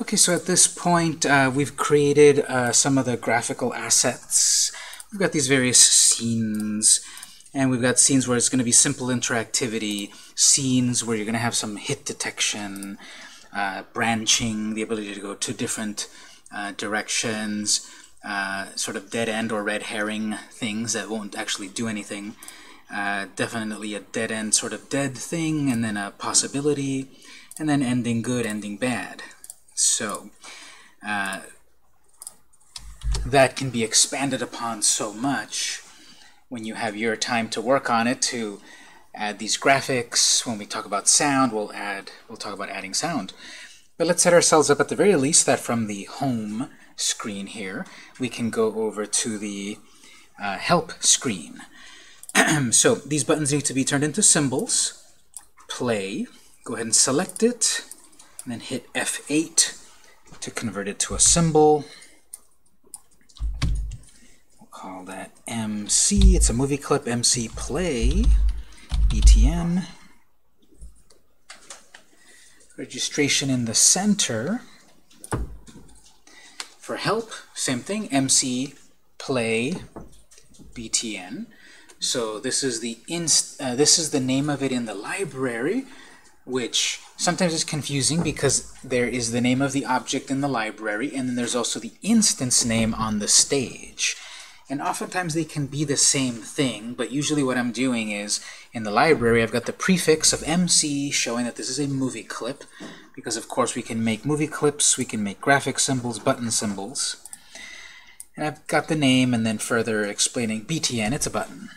Okay, so at this point, uh, we've created uh, some of the graphical assets. We've got these various scenes, and we've got scenes where it's going to be simple interactivity, scenes where you're going to have some hit detection, uh, branching, the ability to go to different uh, directions, uh, sort of dead end or red herring things that won't actually do anything. Uh, definitely a dead end sort of dead thing, and then a possibility, and then ending good, ending bad. So uh, that can be expanded upon so much when you have your time to work on it to add these graphics. When we talk about sound, we'll add we'll talk about adding sound. But let's set ourselves up at the very least that from the home screen here, we can go over to the uh, help screen. so these buttons need to be turned into symbols. Play. Go ahead and select it and then hit F8 to convert it to a symbol. We'll call that MC. It's a movie clip, MC Play, BTN. Registration in the center. For help, same thing, MC Play, BTN. So this is the inst uh, this is the name of it in the library, which sometimes is confusing because there is the name of the object in the library and then there's also the instance name on the stage. And oftentimes they can be the same thing, but usually what I'm doing is, in the library, I've got the prefix of MC showing that this is a movie clip, because of course we can make movie clips, we can make graphic symbols, button symbols. And I've got the name and then further explaining BTN, it's a button.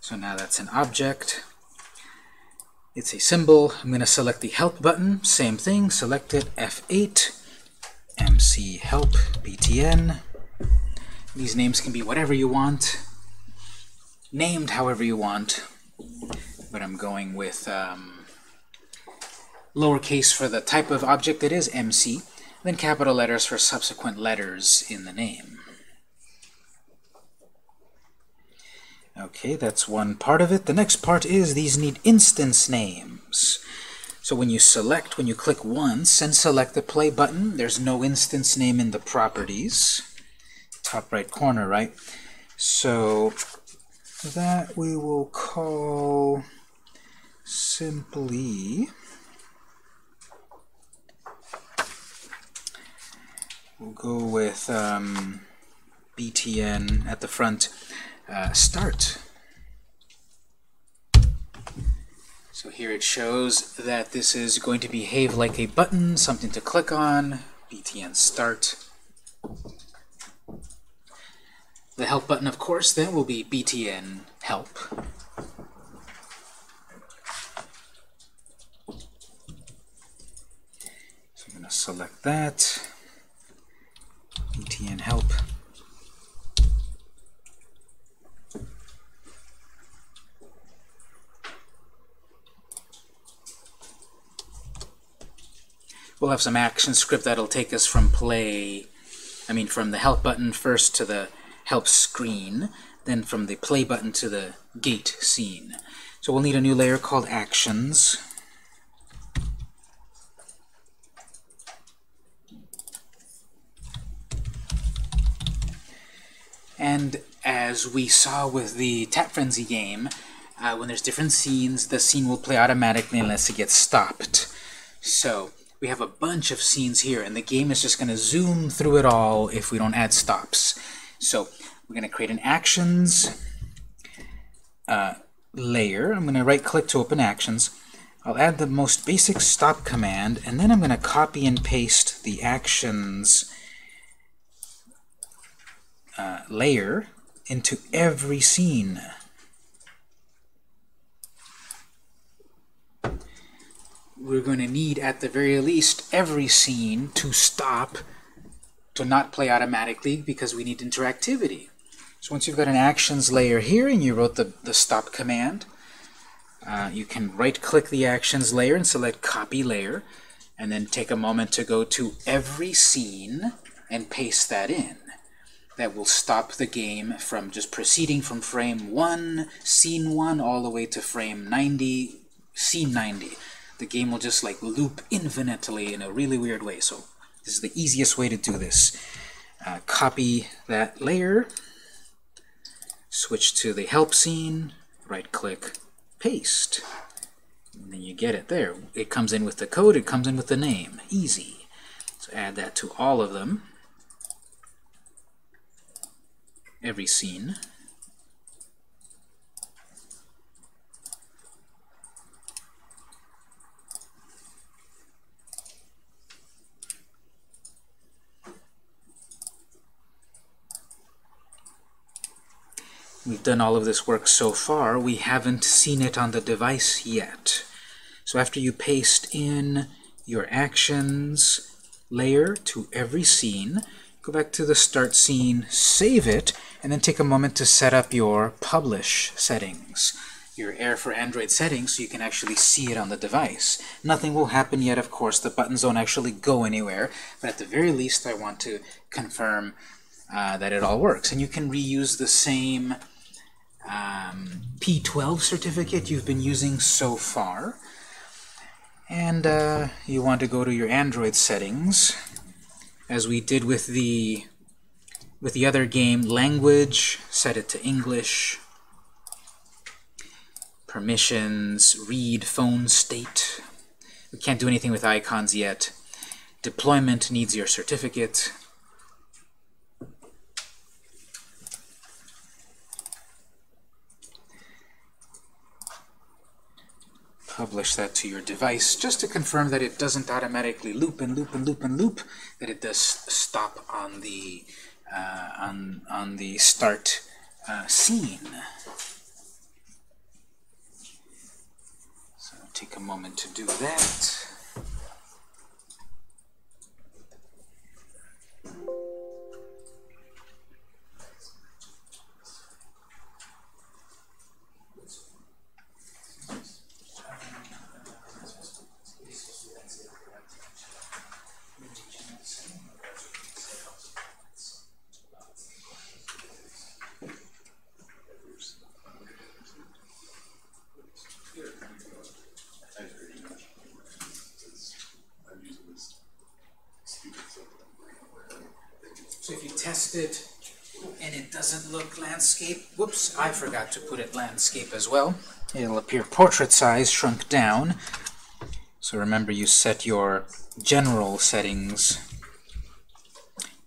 So now that's an object. It's a symbol. I'm going to select the help button. Same thing. Select it. F8. MC help BTN. These names can be whatever you want. Named however you want. But I'm going with um, lowercase for the type of object it is, MC. Then capital letters for subsequent letters in the name. Okay, that's one part of it. The next part is these need instance names. So when you select, when you click once and select the play button, there's no instance name in the properties. Top right corner, right? So that we will call simply we'll go with um, btn at the front uh, start. So here it shows that this is going to behave like a button, something to click on, btn start. The help button, of course, then will be btn help. So I'm going to select that, btn help. We'll have some action script that'll take us from play, I mean from the help button first to the help screen, then from the play button to the gate scene. So we'll need a new layer called actions. And as we saw with the Tap Frenzy game, uh, when there's different scenes, the scene will play automatically unless it gets stopped. So we have a bunch of scenes here, and the game is just going to zoom through it all if we don't add stops. So we're going to create an actions uh, layer. I'm going to right-click to open actions. I'll add the most basic stop command, and then I'm going to copy and paste the actions uh, layer into every scene. We're going to need, at the very least, every scene to stop, to not play automatically, because we need interactivity. So once you've got an actions layer here, and you wrote the, the stop command, uh, you can right-click the actions layer and select copy layer, and then take a moment to go to every scene and paste that in that will stop the game from just proceeding from frame 1, scene 1, all the way to frame 90, scene 90. The game will just like loop infinitely in a really weird way. So this is the easiest way to do this. Uh, copy that layer, switch to the help scene, right-click, paste. And then you get it there. It comes in with the code, it comes in with the name. Easy. So add that to all of them. Every scene. We've done all of this work so far. We haven't seen it on the device yet. So after you paste in your actions layer to every scene, go back to the start scene, save it, and then take a moment to set up your publish settings, your Air for Android settings, so you can actually see it on the device. Nothing will happen yet, of course. The buttons don't actually go anywhere, but at the very least I want to confirm uh, that it all works. And you can reuse the same um, P12 certificate you've been using so far. And uh, you want to go to your Android settings, as we did with the with the other game, language, set it to English, permissions, read phone state. We can't do anything with icons yet. Deployment needs your certificate. Publish that to your device just to confirm that it doesn't automatically loop and loop and loop and loop, that it does stop on the uh, on on the start uh, scene. So take a moment to do that. It and it doesn't look landscape, whoops, I forgot to put it landscape as well. It'll appear portrait size shrunk down. So remember you set your general settings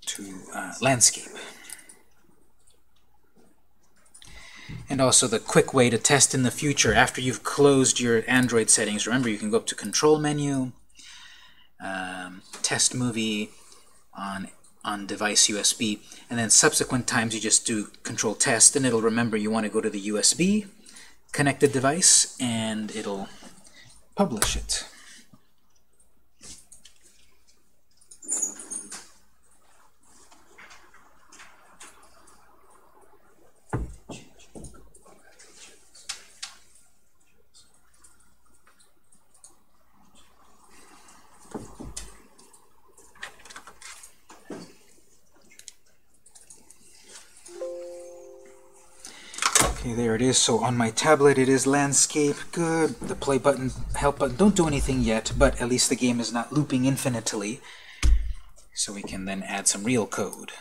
to uh, landscape. And also the quick way to test in the future after you've closed your Android settings. Remember you can go up to Control Menu, um, Test Movie on on device USB, and then subsequent times you just do control test, and it'll remember you want to go to the USB connected device, and it'll publish it. there it is. So on my tablet it is landscape. Good. The play button, help button don't do anything yet, but at least the game is not looping infinitely. So we can then add some real code.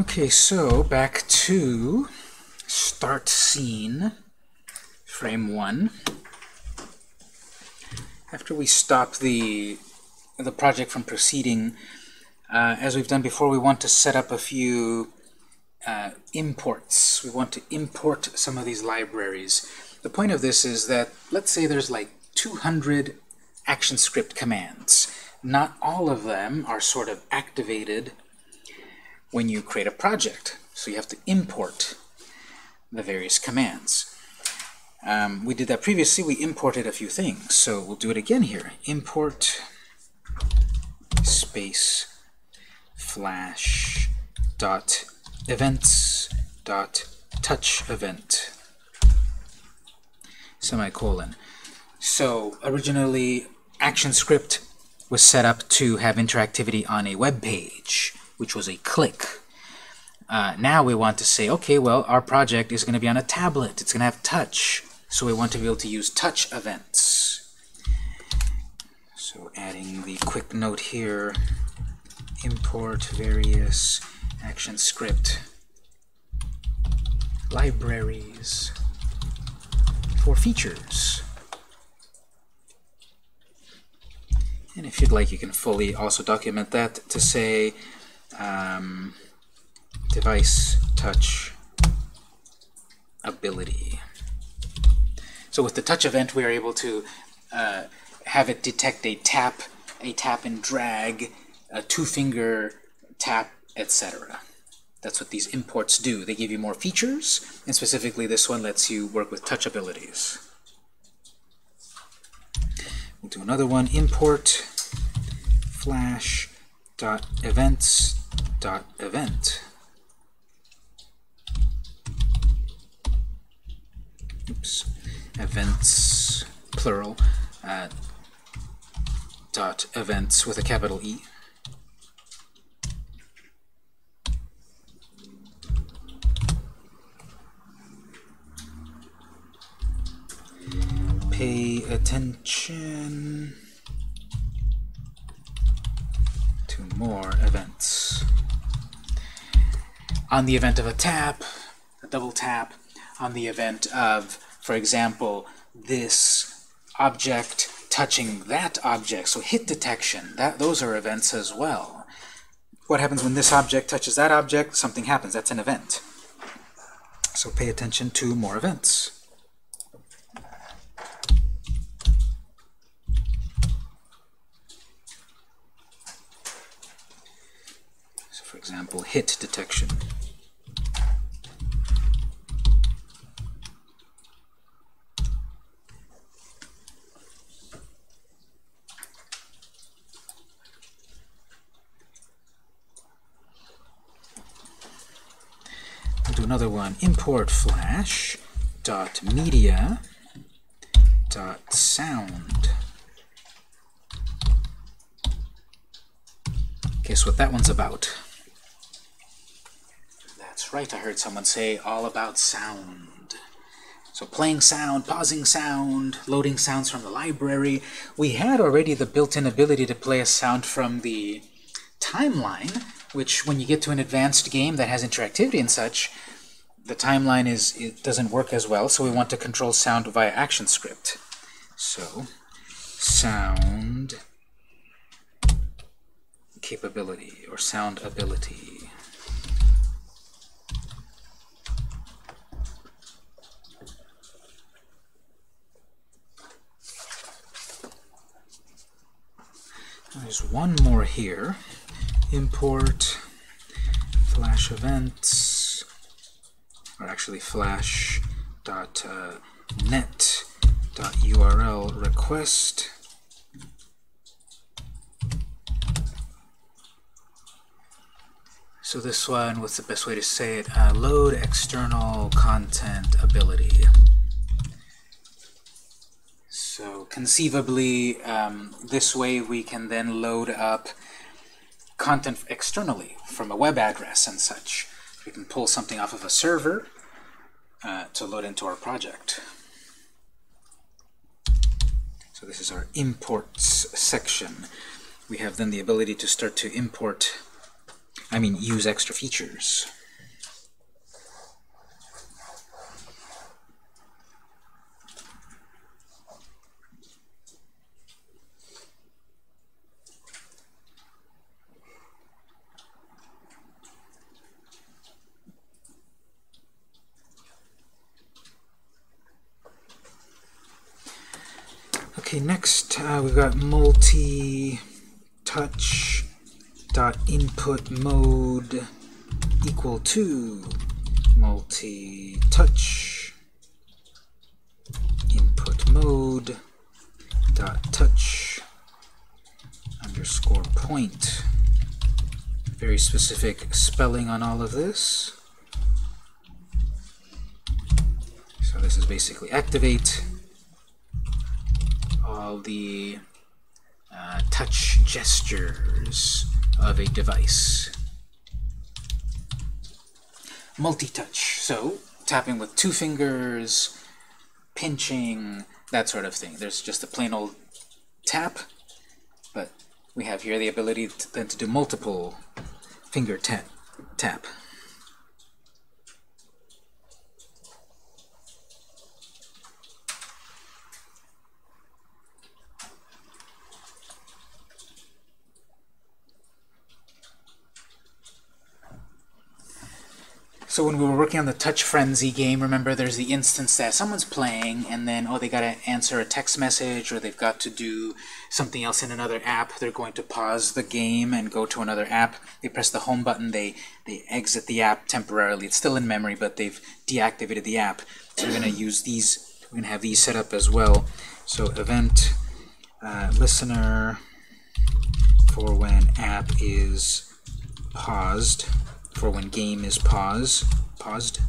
Okay, so back to start scene, frame one. After we stop the, the project from proceeding, uh, as we've done before, we want to set up a few uh, imports. We want to import some of these libraries. The point of this is that, let's say there's like 200 ActionScript commands not all of them are sort of activated when you create a project. So you have to import the various commands. Um, we did that previously. We imported a few things. So we'll do it again here. Import space flash dot events dot touch event semicolon. So originally ActionScript was set up to have interactivity on a web page, which was a click. Uh, now we want to say, okay, well, our project is going to be on a tablet. It's going to have touch. So we want to be able to use touch events. So adding the quick note here, import various action script libraries for features. And if you'd like, you can fully also document that to say um, device touch ability. So with the touch event, we are able to uh, have it detect a tap, a tap and drag, a two-finger tap, etc. That's what these imports do. They give you more features, and specifically this one lets you work with touch abilities. We'll do another one, import flash dot events dot event. Oops, events plural uh, dot events with a capital E. pay attention to more events. On the event of a tap, a double tap, on the event of, for example, this object touching that object, so hit detection, that, those are events as well. What happens when this object touches that object? Something happens. That's an event. So pay attention to more events. Example, hit detection. We'll do another one, import flash dot media dot sound. Guess what that one's about? Right, I heard someone say all about sound. So playing sound, pausing sound, loading sounds from the library. We had already the built-in ability to play a sound from the timeline, which when you get to an advanced game that has interactivity and such, the timeline is it doesn't work as well, so we want to control sound via ActionScript. So, sound capability or sound ability. There's one more here. Import flash events, or actually flash dot uh, net dot URL request. So this one, what's the best way to say it? Uh, load external content ability. So conceivably, um, this way we can then load up content externally from a web address and such. We can pull something off of a server uh, to load into our project. So this is our imports section. We have then the ability to start to import, I mean use extra features. Okay, next uh, we've got multi touch dot input mode equal to multi-touch input mode dot touch underscore point. Very specific spelling on all of this. So this is basically activate all the uh, touch gestures of a device. Multi-touch, so tapping with two fingers, pinching, that sort of thing. There's just a plain old tap, but we have here the ability to, then to do multiple finger tap. tap. So when we were working on the Touch Frenzy game, remember there's the instance that someone's playing, and then, oh, they got to answer a text message, or they've got to do something else in another app. They're going to pause the game and go to another app. They press the home button, they, they exit the app temporarily. It's still in memory, but they've deactivated the app. So we're going to use these, we're going to have these set up as well. So event uh, listener for when app is paused for when game is pause, paused.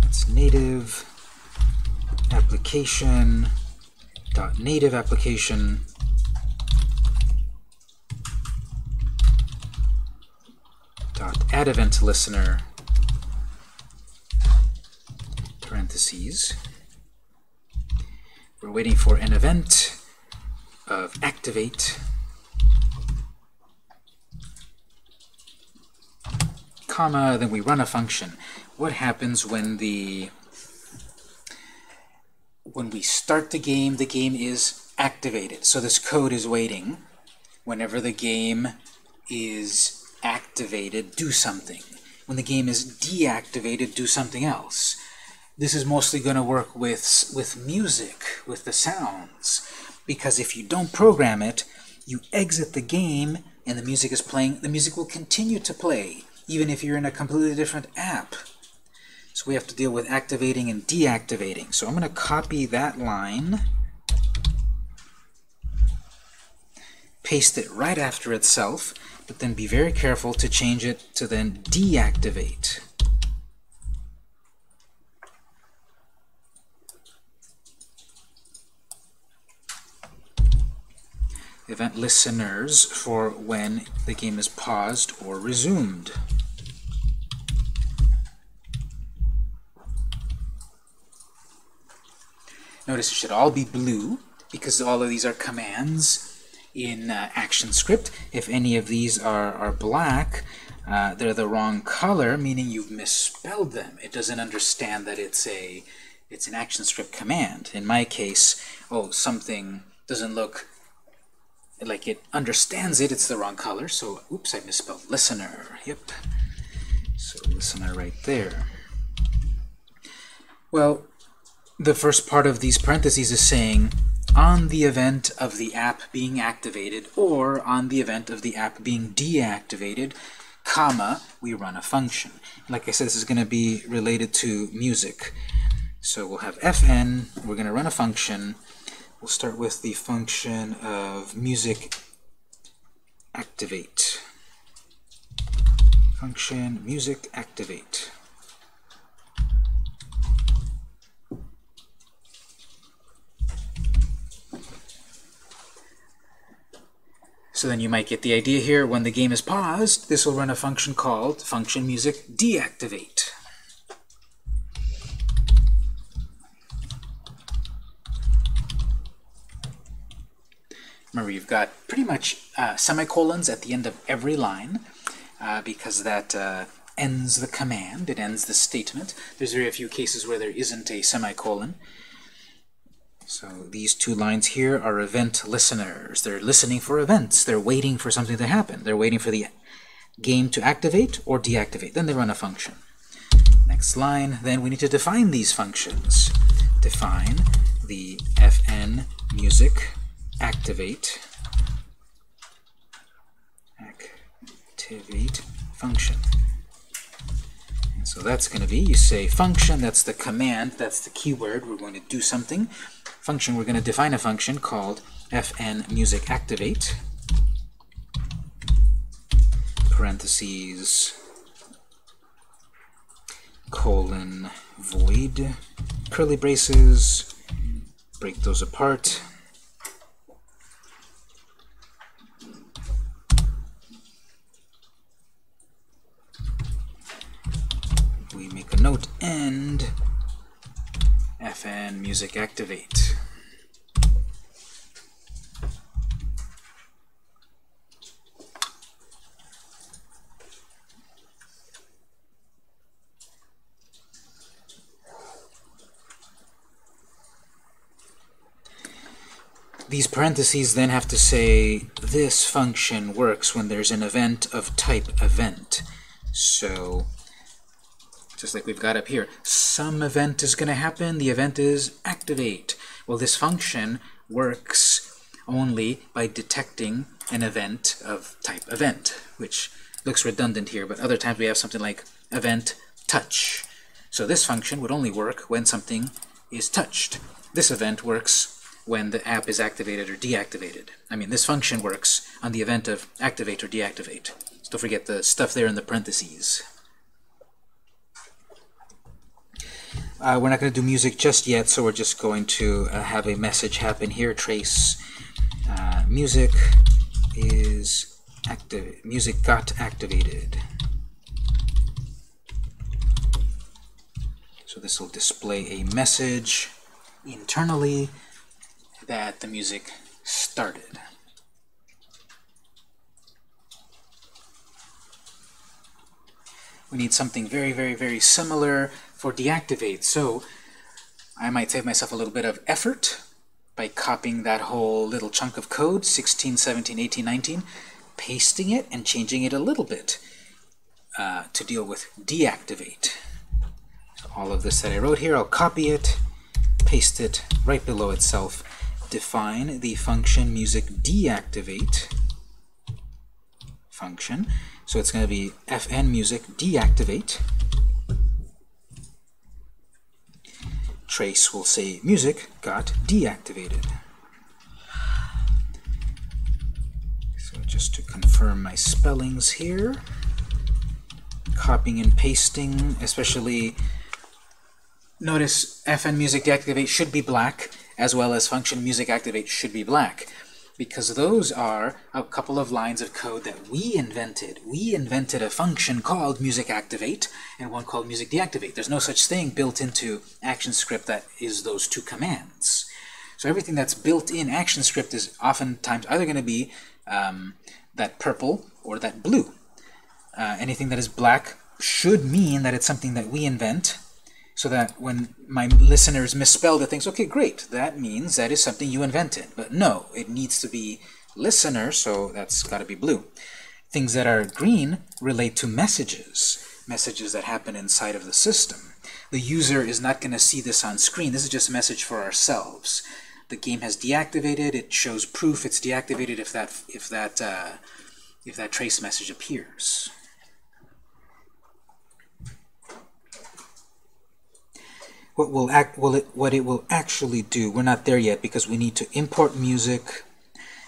That's native application dot native application dot add event listener parentheses. We're waiting for an event of activate comma, then we run a function. What happens when the when we start the game, the game is activated. So this code is waiting. Whenever the game is activated, do something. When the game is deactivated, do something else. This is mostly going to work with, with music, with the sounds because if you don't program it, you exit the game and the music is playing, the music will continue to play, even if you're in a completely different app. So we have to deal with activating and deactivating. So I'm going to copy that line, paste it right after itself, but then be very careful to change it to then deactivate. Event listeners for when the game is paused or resumed. Notice it should all be blue because all of these are commands in uh, ActionScript. If any of these are, are black, uh, they're the wrong color, meaning you've misspelled them. It doesn't understand that it's a it's an ActionScript command. In my case, oh, something doesn't look like it understands it, it's the wrong color. So, oops, I misspelled listener. Yep. So listener right there. Well, the first part of these parentheses is saying on the event of the app being activated or on the event of the app being deactivated, comma, we run a function. Like I said, this is going to be related to music. So we'll have fn, we're going to run a function, We'll start with the function of music activate. Function music activate. So then you might get the idea here, when the game is paused, this will run a function called function music deactivate. Remember, you've got pretty much uh, semicolons at the end of every line uh, because that uh, ends the command, it ends the statement. There's very few cases where there isn't a semicolon. So these two lines here are event listeners. They're listening for events. They're waiting for something to happen. They're waiting for the game to activate or deactivate. Then they run a function. Next line, then we need to define these functions. Define the fn music activate activate function. And so that's going to be, you say function, that's the command, that's the keyword, we're going to do something. Function, we're going to define a function called fn music activate parentheses colon void curly braces break those apart we make a note and fn music activate These parentheses then have to say this function works when there's an event of type event. So just like we've got up here, some event is going to happen, the event is activate. Well, this function works only by detecting an event of type event, which looks redundant here, but other times we have something like event touch. So this function would only work when something is touched. This event works when the app is activated or deactivated. I mean, this function works on the event of activate or deactivate. So don't forget the stuff there in the parentheses. Uh, we're not going to do music just yet, so we're just going to uh, have a message happen here. Trace uh, music is active. Music got activated. So this will display a message internally that the music started. We need something very, very, very similar for deactivate. So I might save myself a little bit of effort by copying that whole little chunk of code, 16, 17, 18, 19, pasting it and changing it a little bit uh, to deal with deactivate. So all of this that I wrote here, I'll copy it, paste it right below itself, define the function music deactivate function. So it's going to be fn music deactivate. Trace will say music got deactivated. So just to confirm my spellings here, copying and pasting, especially notice fn music deactivate should be black as well as function music activate should be black because those are a couple of lines of code that we invented. We invented a function called music activate and one called music deactivate. There's no such thing built into ActionScript that is those two commands. So everything that's built in ActionScript is oftentimes either going to be um, that purple or that blue. Uh, anything that is black should mean that it's something that we invent so that when my listeners misspell the things, okay, great, that means that is something you invented. But no, it needs to be listener, so that's got to be blue. Things that are green relate to messages, messages that happen inside of the system. The user is not going to see this on screen. This is just a message for ourselves. The game has deactivated. It shows proof it's deactivated if that if that uh, if that trace message appears. What will act will it what it will actually do. We're not there yet because we need to import music.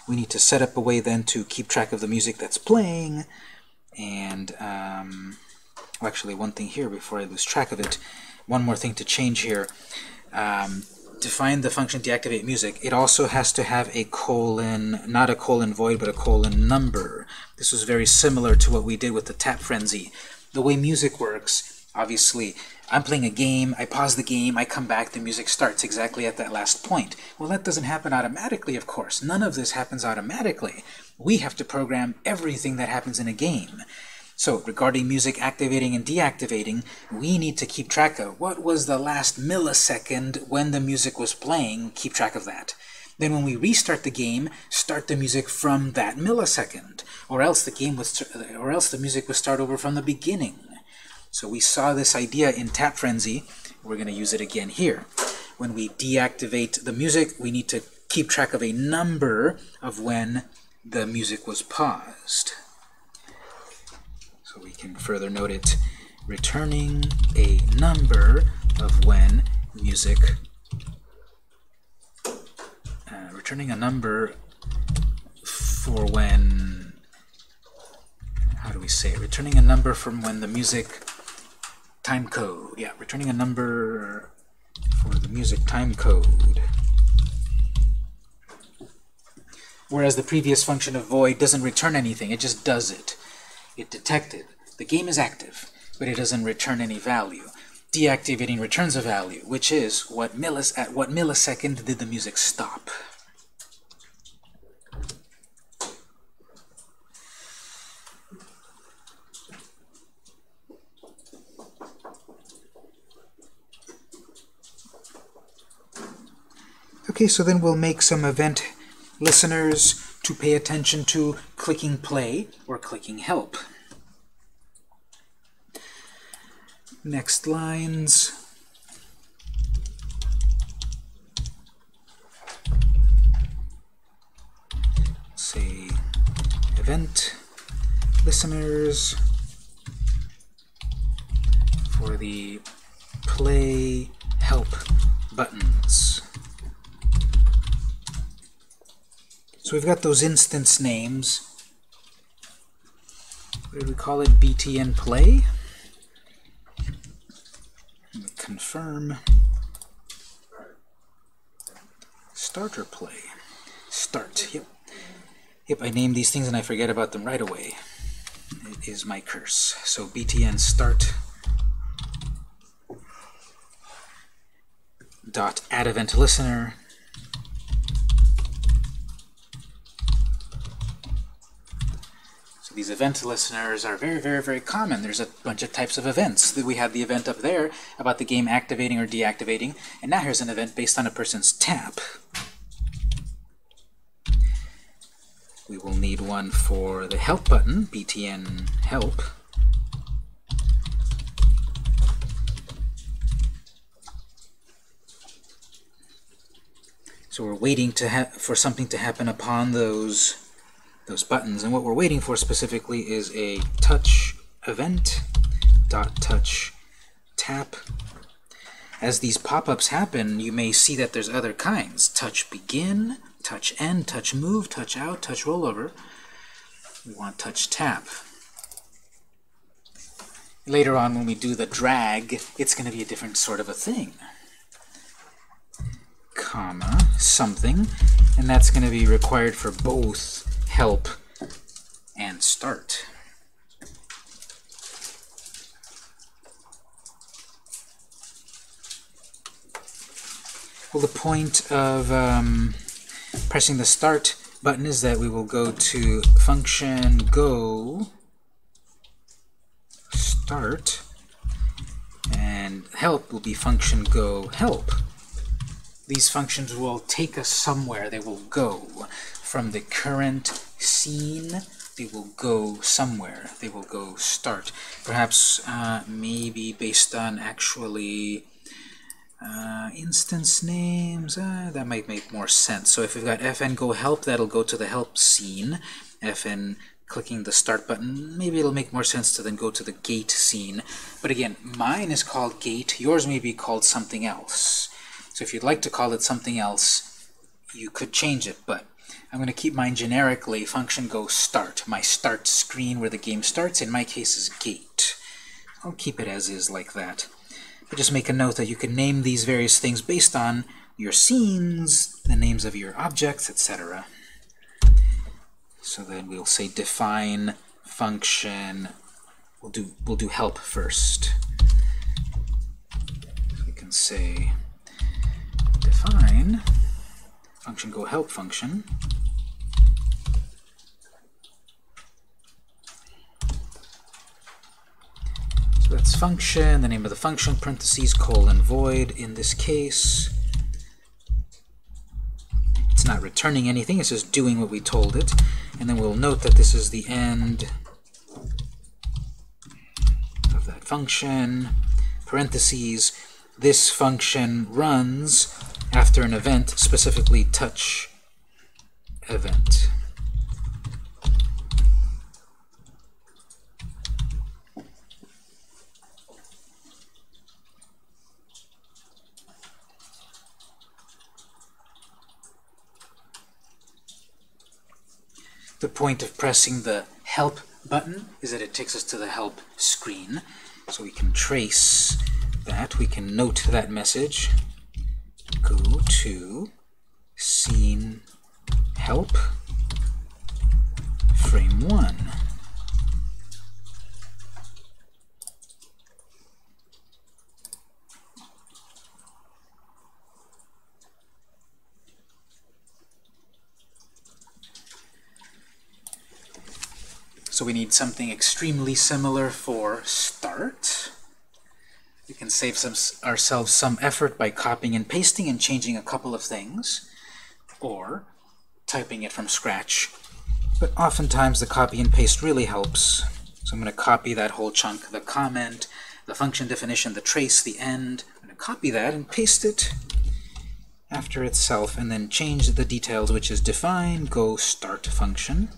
We need to set up a way then to keep track of the music that's playing. And um, well, actually one thing here before I lose track of it. One more thing to change here. Um, define the function deactivate music. It also has to have a colon not a colon void but a colon number. This was very similar to what we did with the tap frenzy. The way music works obviously I'm playing a game, I pause the game, I come back, the music starts exactly at that last point. Well, that doesn't happen automatically, of course. None of this happens automatically. We have to program everything that happens in a game. So, regarding music activating and deactivating, we need to keep track of what was the last millisecond when the music was playing, keep track of that. Then when we restart the game, start the music from that millisecond, or else the game was, or else the music would start over from the beginning. So we saw this idea in Tap Frenzy. We're going to use it again here. when we deactivate the music, we need to keep track of a number of when the music was paused. So we can further note it, returning a number of when music, uh, returning a number for when, how do we say? Returning a number from when the music time code. Yeah, returning a number for the music time code. Whereas the previous function of void doesn't return anything, it just does it. It detected. The game is active, but it doesn't return any value. Deactivating returns a value, which is what millis at what millisecond did the music stop. Okay, so then we'll make some event listeners to pay attention to clicking play or clicking help. Next lines. Say event listeners for the play help buttons. So we've got those instance names. What do we call it? btn play. Confirm. Starter play. Start. Yep. Yep, I name these things and I forget about them right away. It is my curse. So btn start dot add event listener These event listeners are very, very, very common. There's a bunch of types of events. We had the event up there about the game activating or deactivating, and now here's an event based on a person's tap. We will need one for the help button, btn help. So we're waiting to have for something to happen upon those those buttons. And what we're waiting for specifically is a touch event dot touch tap. As these pop-ups happen, you may see that there's other kinds. Touch begin, touch end, touch move, touch out, touch rollover. We want touch tap. Later on, when we do the drag, it's going to be a different sort of a thing. Comma, something, and that's going to be required for both help, and start. Well, the point of um, pressing the start button is that we will go to function go start and help will be function go help. These functions will take us somewhere. They will go from the current scene, they will go somewhere. They will go start. Perhaps uh, maybe based on actually uh, instance names, uh, that might make more sense. So if we've got fn go help, that'll go to the help scene. fn clicking the start button, maybe it'll make more sense to then go to the gate scene. But again, mine is called gate, yours may be called something else. So if you'd like to call it something else, you could change it, but I'm going to keep mine generically function go start. My start screen where the game starts, in my case, is gate. I'll keep it as is like that. But just make a note that you can name these various things based on your scenes, the names of your objects, etc. So then we'll say define function. We'll do we'll do help first. We can say define function go help function So that's function, the name of the function, parentheses, colon, void. In this case, it's not returning anything, it's just doing what we told it. And then we'll note that this is the end of that function, parentheses, this function runs after an event, specifically touch event. The point of pressing the help button is that it takes us to the help screen. So we can trace that. We can note that message. Go to scene help frame 1. So we need something extremely similar for start. We can save some, ourselves some effort by copying and pasting and changing a couple of things, or typing it from scratch. But oftentimes the copy and paste really helps. So I'm going to copy that whole chunk, the comment, the function definition, the trace, the end. I'm going to copy that and paste it after itself, and then change the details, which is define, go start function.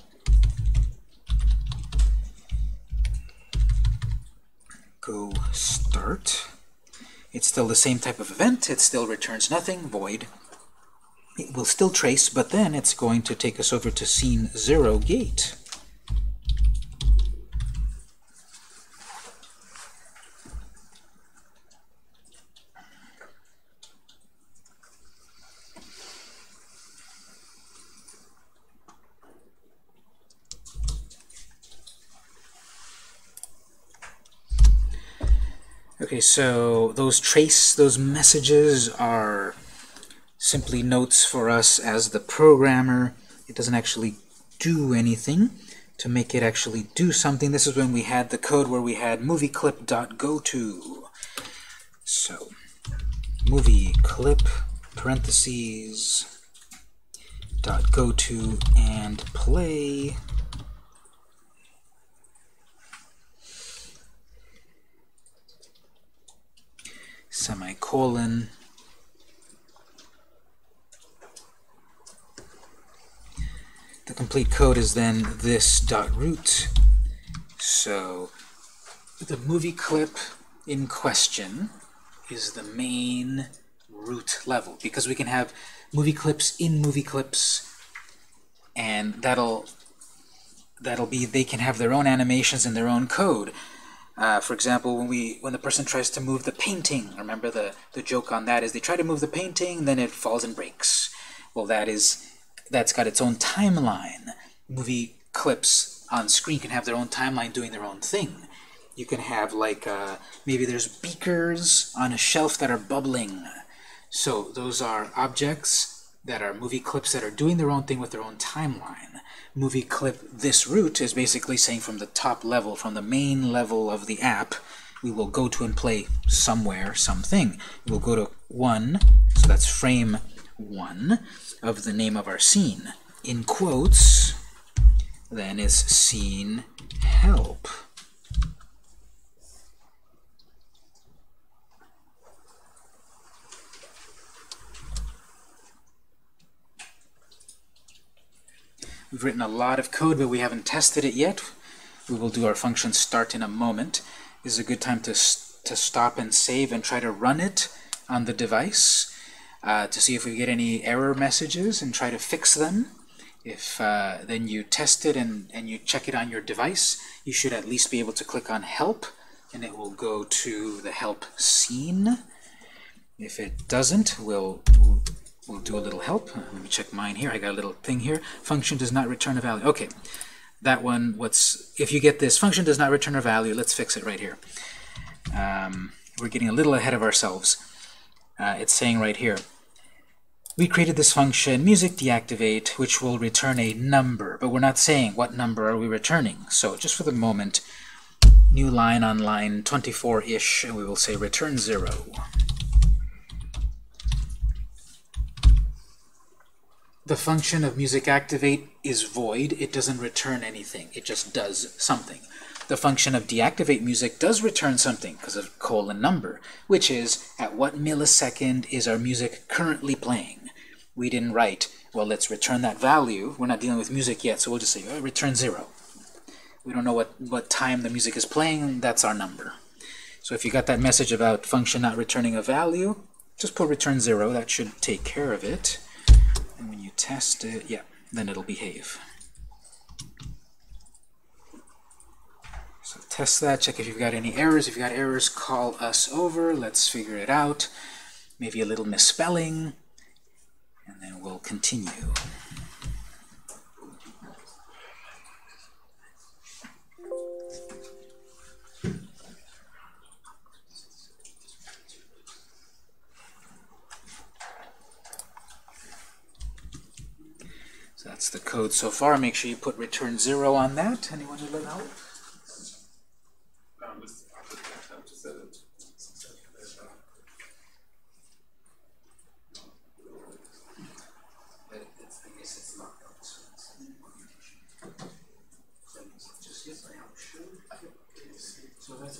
It's still the same type of event. It still returns nothing, void. It will still trace, but then it's going to take us over to scene 0 gate. So those trace, those messages are simply notes for us as the programmer. It doesn't actually do anything. To make it actually do something, this is when we had the code where we had movieclip.goto. So, movie clip parentheses dot go to and play semicolon. The complete code is then this dot root. So the movie clip in question is the main root level because we can have movie clips in movie clips and that'll that'll be they can have their own animations and their own code uh, for example, when we when the person tries to move the painting, remember the, the joke on that is they try to move the painting, then it falls and breaks. Well, that is that's got its own timeline. Movie clips on screen can have their own timeline doing their own thing. You can have like uh, maybe there's beakers on a shelf that are bubbling. So those are objects that are movie clips that are doing their own thing with their own timeline movie clip this root is basically saying from the top level, from the main level of the app, we will go to and play somewhere, something. We'll go to 1, so that's frame 1 of the name of our scene. In quotes, then is scene help. We've written a lot of code, but we haven't tested it yet. We will do our function start in a moment. This is a good time to, to stop and save and try to run it on the device uh, to see if we get any error messages and try to fix them. If uh, then you test it and, and you check it on your device, you should at least be able to click on help and it will go to the help scene. If it doesn't, we'll, we'll we'll do a little help. Uh, let me check mine here. I got a little thing here. Function does not return a value. Okay, that one, what's if you get this function does not return a value, let's fix it right here. Um, we're getting a little ahead of ourselves. Uh, it's saying right here, we created this function, music deactivate, which will return a number, but we're not saying what number are we returning. So just for the moment, new line on line 24-ish, and we will say return 0. The function of music activate is void. It doesn't return anything. It just does something. the function of deactivate music does return something because of colon number, which is at what millisecond is our music currently playing. We didn't write, well, let's return that value. We're not dealing with music yet, so we'll just say, oh, return 0. We don't know what, what time the music is playing, that's our number. So if you got that message about function not returning a value, just put return 0. That should take care of it. Test it, yeah, then it'll behave. So test that, check if you've got any errors. If you've got errors, call us over. Let's figure it out. Maybe a little misspelling, and then we'll continue. That's the code so far. Make sure you put return 0 on that. Anyone who learn help? is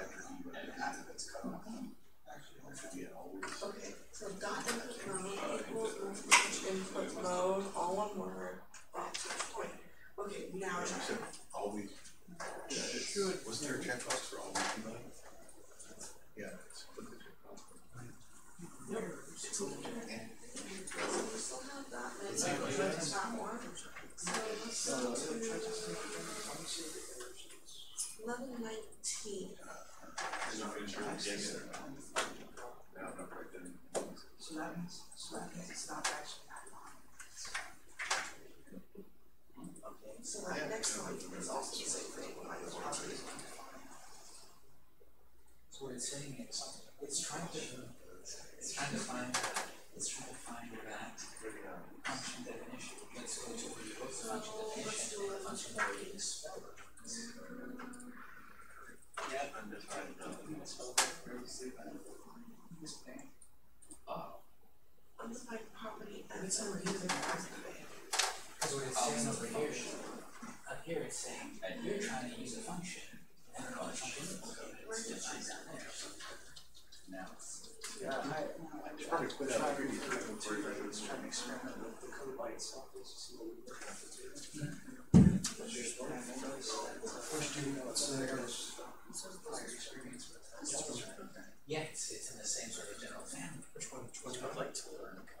input mode, all one word, that's the point. Okay, now I said always. Wasn't there a checkbox for always email? Yeah. it's put the checkbox. still have that, then that's that one. So let's go to eleven nineteen. No, no, right then. So that means, so that means it's not actually that long. So that next one is also the same thing, when I was watching. So what it's saying is, it's trying to, it's trying to find, it's trying to find that function definition. Let's go to the function definition, and the function that we spelled. Oh, Undefined property and some reason activate. Because what it's saying over here, up here it's saying that you're trying to use a function, and call it something. It's defined down there. Now, Yeah, I, I to put out pretty quick before I was trying to experiment with the code by itself, just to see what we work out to. But there's one I noticed that the first two notes there is prior experience with that. Yeah, it's, it's in the same sort of general family. Which one, which one I'd like to learn code? Like that,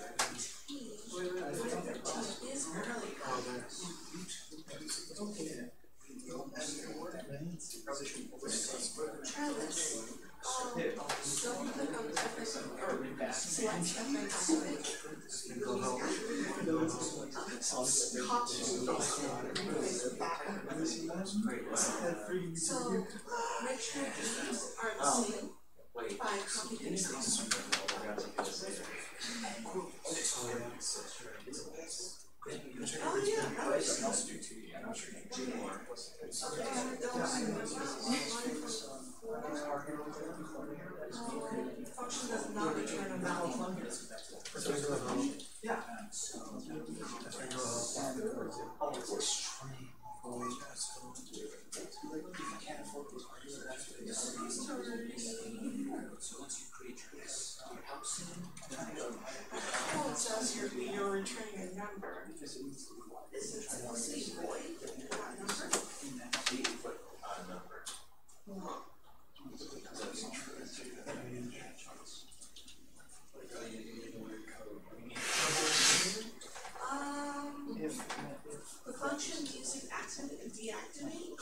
begin. Try this. Um, double click on the FX or select FX. Copy the back. So make sure these are the same by copy pasting. Oh, yeah, that was. Okay, Function does not return a value. Oh, it helps you. Can't afford these parts, so that's what it's you create your helps. Well, it says you're, you're returning a number. Is it still say void, that number? Um, the function using activate and deactivate,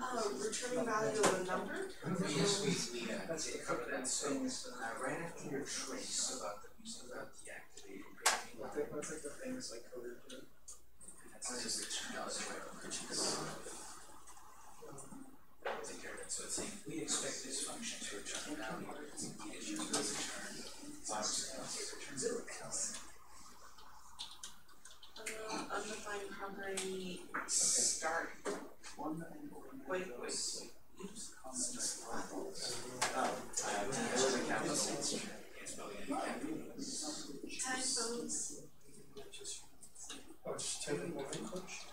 uh, returning value of a number. Yes, we, we, uh, did cover that, so, uh, right after your trace about the, about deactivating, What's like, what's like the famous like coder? that's just a turn out, which is. Take care of it, so it's saying, we expect this function to return value, it return it zero. Uh, undefined property, start, wait, wait, typos, Oh, just type in one coach?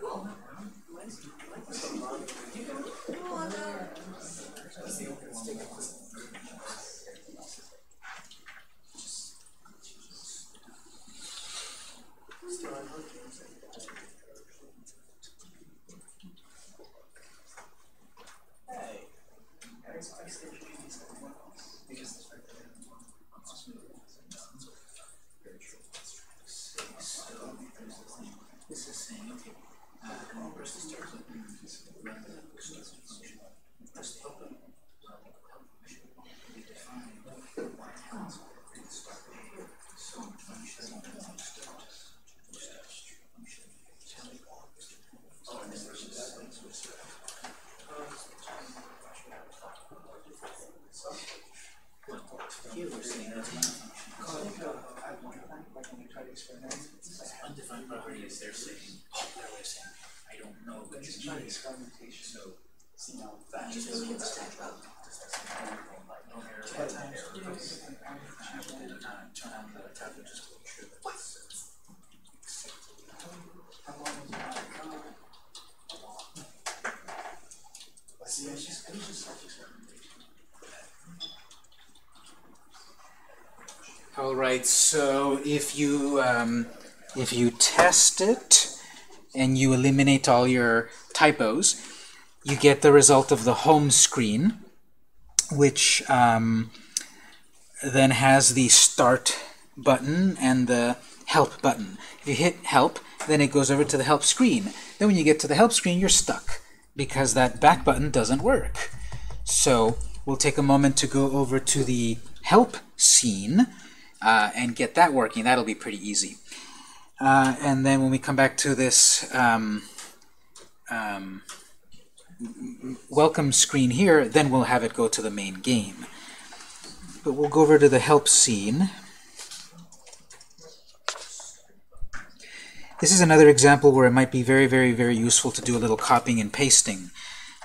oh, no. Hey. I was, I was thinking maybe something else, because the fact that I have one This is saying, okay, uh, come on, press the start button, run the start function, press the help button, run the help function, we define what happens in the start page. So function, function start, start, function, tell it all. Oh, and then versus that one, so it's, here we're saying that's one function. I have one, like when we try to experiment, it's like, Undefined property is they're saying, they're always saying, I don't know what it's you not mean. experimentation, So you know, that Just is look at the typo. no error, But no times error. two, code. and I I have to uh, turn on the tablet just to make sure that it's How long was that? See, I was just, I was just self-experimentation. All right, so if you um, if you test it and you eliminate all your typos, you get the result of the home screen, which um, then has the start button and the help button. If you hit help, then it goes over to the help screen. Then when you get to the help screen, you're stuck because that back button doesn't work. So we'll take a moment to go over to the help scene uh, and get that working. That'll be pretty easy. Uh, and then when we come back to this um, um, welcome screen here, then we'll have it go to the main game. But we'll go over to the help scene. This is another example where it might be very, very, very useful to do a little copying and pasting.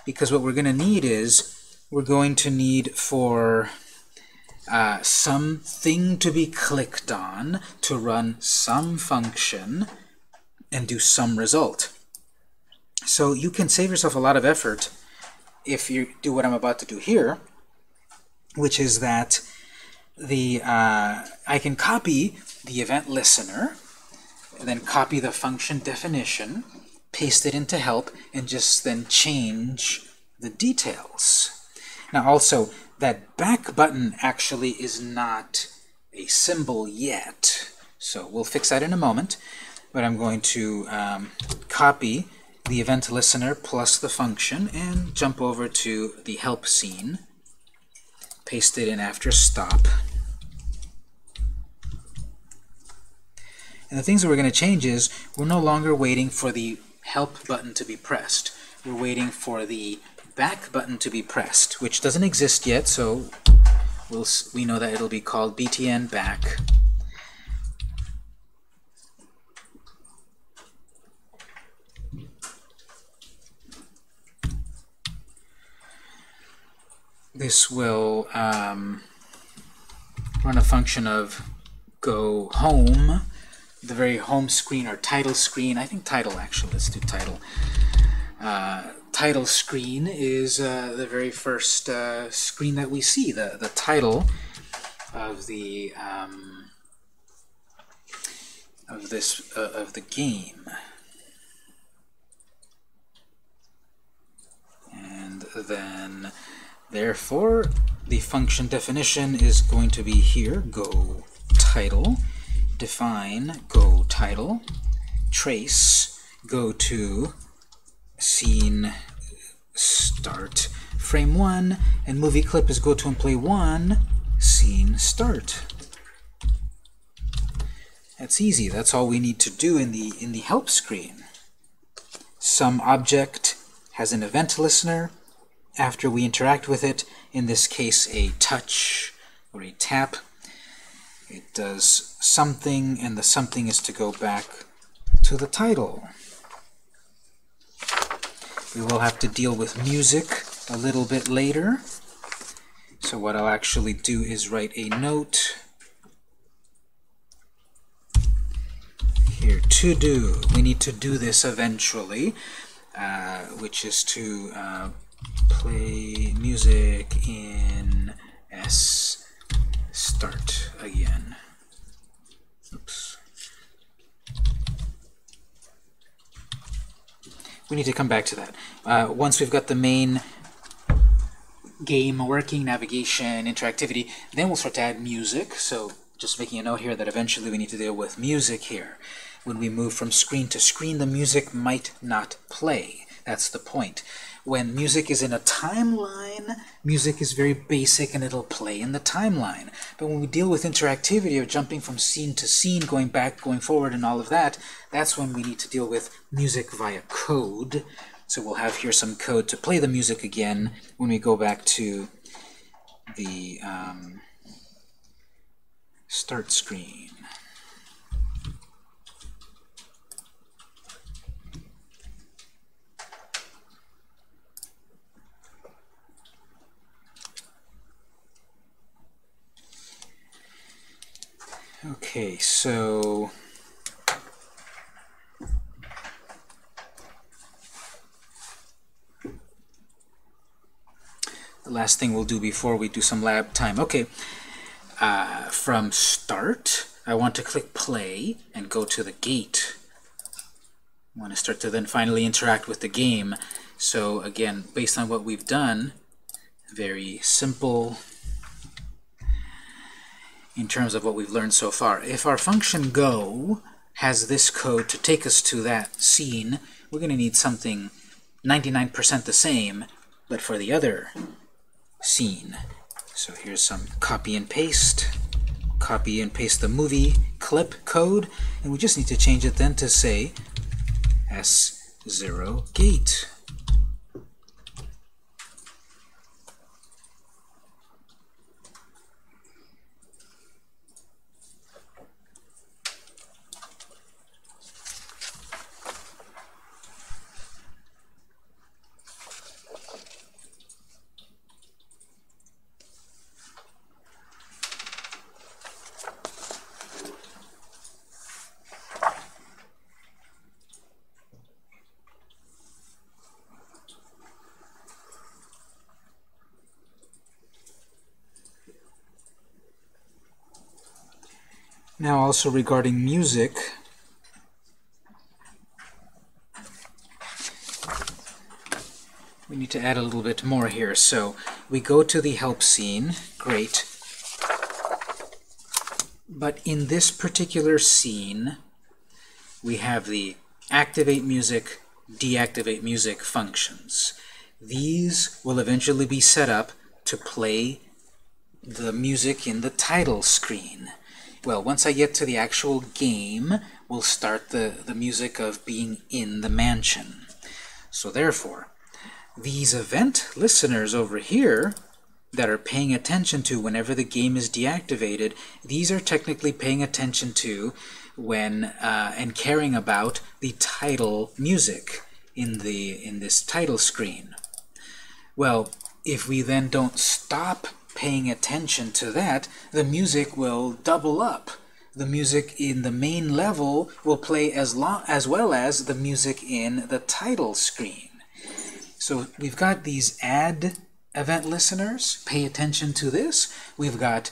because what we're going to need is we're going to need for uh, something to be clicked on to run some function and do some result. So you can save yourself a lot of effort if you do what I'm about to do here, which is that the uh, I can copy the event listener, then copy the function definition, paste it into help, and just then change the details. Now also, that back button actually is not a symbol yet. So we'll fix that in a moment. But I'm going to um, copy the event listener plus the function and jump over to the help scene. Paste it in after stop. And the things that we're going to change is we're no longer waiting for the help button to be pressed. We're waiting for the back button to be pressed, which doesn't exist yet, so we'll, we know that it'll be called btn back. This will um, run a function of go home, the very home screen or title screen. I think title actually. Let's do title. Uh, title screen is uh, the very first uh, screen that we see, the, the title of the um, of this uh, of the game. And then therefore the function definition is going to be here, go title, define go title, trace, go to scene start frame 1 and movie clip is go to and play 1 scene start. That's easy. That's all we need to do in the in the help screen. Some object has an event listener. After we interact with it in this case a touch or a tap it does something and the something is to go back to the title we will have to deal with music a little bit later. So what I'll actually do is write a note here to do. We need to do this eventually, uh, which is to uh, play music in S start again. We need to come back to that. Uh, once we've got the main game working, navigation, interactivity, then we'll start to add music. So just making a note here that eventually we need to deal with music here. When we move from screen to screen, the music might not play. That's the point when music is in a timeline, music is very basic and it'll play in the timeline. But when we deal with interactivity of jumping from scene to scene, going back, going forward, and all of that, that's when we need to deal with music via code. So we'll have here some code to play the music again when we go back to the um, start screen. Okay, so the last thing we'll do before we do some lab time. Okay, uh, from start, I want to click play and go to the gate. I want to start to then finally interact with the game. So again, based on what we've done, very simple in terms of what we've learned so far. If our function go has this code to take us to that scene, we're going to need something 99% the same, but for the other scene. So here's some copy and paste, copy and paste the movie clip code, and we just need to change it then to say S0 gate. Now also regarding music, we need to add a little bit more here. So we go to the help scene, great. But in this particular scene, we have the activate music, deactivate music functions. These will eventually be set up to play the music in the title screen. Well, once I get to the actual game, we'll start the, the music of being in the mansion. So therefore, these event listeners over here that are paying attention to whenever the game is deactivated, these are technically paying attention to when uh, and caring about the title music in the in this title screen. Well, if we then don't stop paying attention to that, the music will double up. The music in the main level will play as long as well as the music in the title screen. So we've got these add event listeners. Pay attention to this. We've got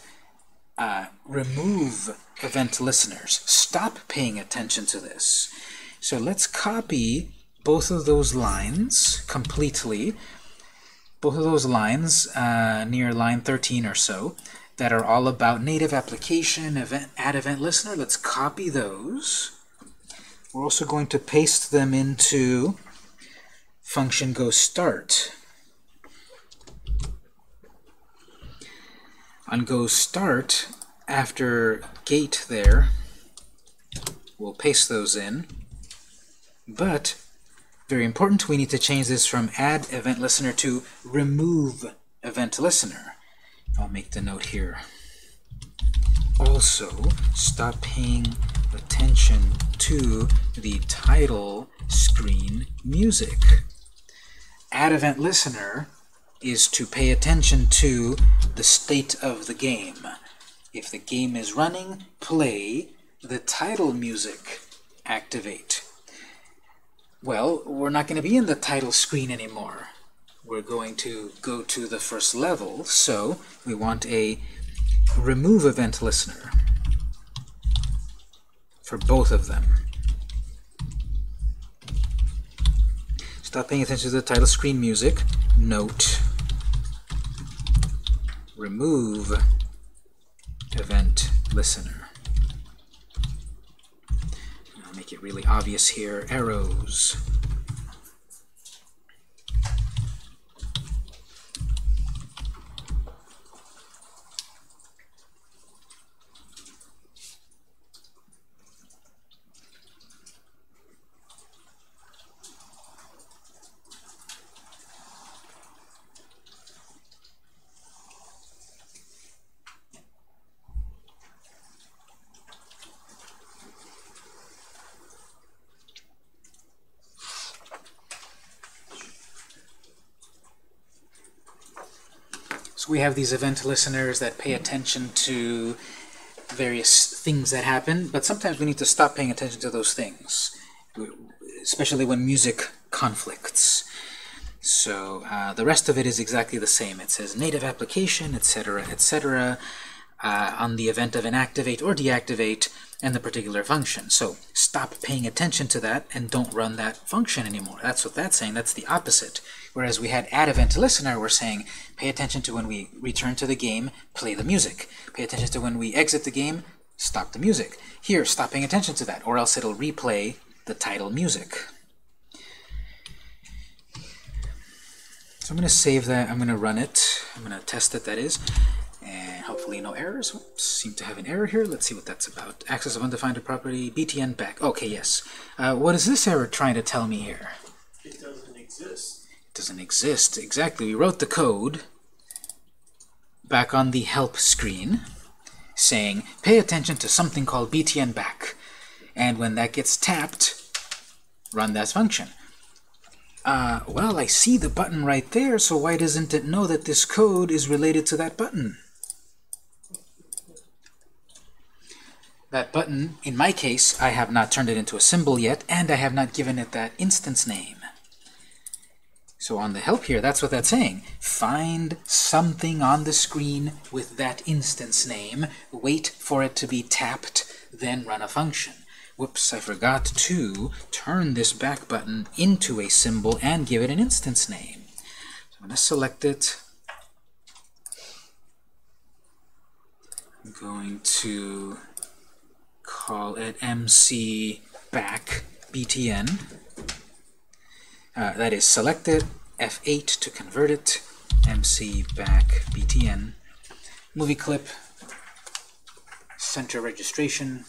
uh, remove event listeners. Stop paying attention to this. So let's copy both of those lines completely both of those lines uh, near line 13 or so that are all about native application, event, add event listener. Let's copy those. We're also going to paste them into function go start. On go start, after gate there, we'll paste those in. But very important, we need to change this from add event listener to remove event listener. I'll make the note here. Also, stop paying attention to the title screen music. Add event listener is to pay attention to the state of the game. If the game is running, play the title music, activate. Well, we're not going to be in the title screen anymore. We're going to go to the first level, so we want a remove event listener for both of them. Stop paying attention to the title screen music. Note. Remove event listener. Make it really obvious here, arrows. We have these event listeners that pay attention to various things that happen, but sometimes we need to stop paying attention to those things, especially when music conflicts. So uh, the rest of it is exactly the same. It says native application, etc., etc., uh, on the event of an activate or deactivate, and the particular function. So stop paying attention to that and don't run that function anymore. That's what that's saying. That's the opposite. Whereas we had add event listener, we're saying pay attention to when we return to the game, play the music. Pay attention to when we exit the game, stop the music. Here, stop paying attention to that, or else it'll replay the title music. So I'm going to save that. I'm going to run it. I'm going to test it, that is. Hopefully no errors. Oops, seem to have an error here. Let's see what that's about. Access of undefined property, btn back. Okay, yes. Uh, what is this error trying to tell me here? It doesn't exist. It doesn't exist. Exactly. We wrote the code back on the help screen saying, pay attention to something called btn back. And when that gets tapped, run that function. Uh, well, I see the button right there, so why doesn't it know that this code is related to that button? That button, in my case, I have not turned it into a symbol yet, and I have not given it that instance name. So on the help here, that's what that's saying. Find something on the screen with that instance name, wait for it to be tapped, then run a function. Whoops, I forgot to turn this back button into a symbol and give it an instance name. So I'm going to select it. I'm going to call it MC back btn. Uh, that is select it, F8 to convert it, MC back btn. Movie clip, center registration,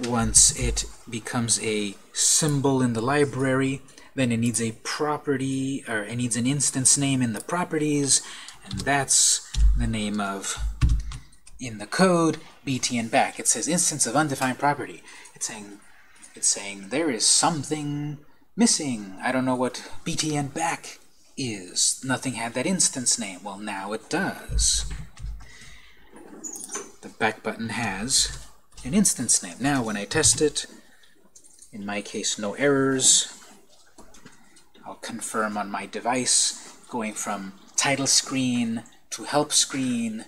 once it becomes a symbol in the library, then it needs a property, or it needs an instance name in the properties, and that's the name of, in the code, btn back. It says instance of undefined property. It's saying, it's saying there is something missing. I don't know what btn back is. Nothing had that instance name. Well, now it does. The back button has an instance name. Now, when I test it, in my case, no errors. Confirm on my device, going from title screen to help screen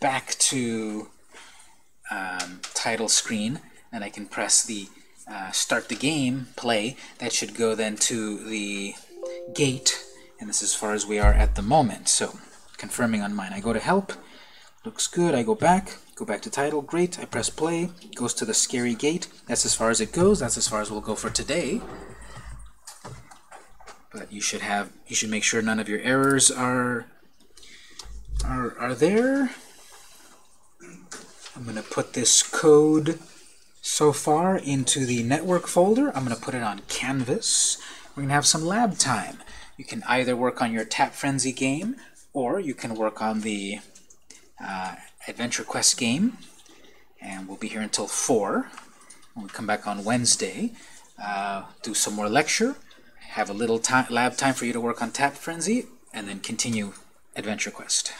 back to um, title screen, and I can press the uh, start the game, play. That should go then to the gate, and this is as far as we are at the moment. So, confirming on mine. I go to help, looks good, I go back, Go back to title, great. I press play, goes to the scary gate. That's as far as it goes. That's as far as we'll go for today. But you should have, you should make sure none of your errors are, are, are there. I'm going to put this code so far into the network folder. I'm going to put it on Canvas. We're going to have some lab time. You can either work on your Tap Frenzy game, or you can work on the uh, Adventure Quest game, and we'll be here until 4. When we come back on Wednesday, uh, do some more lecture, have a little time, lab time for you to work on Tap Frenzy, and then continue Adventure Quest.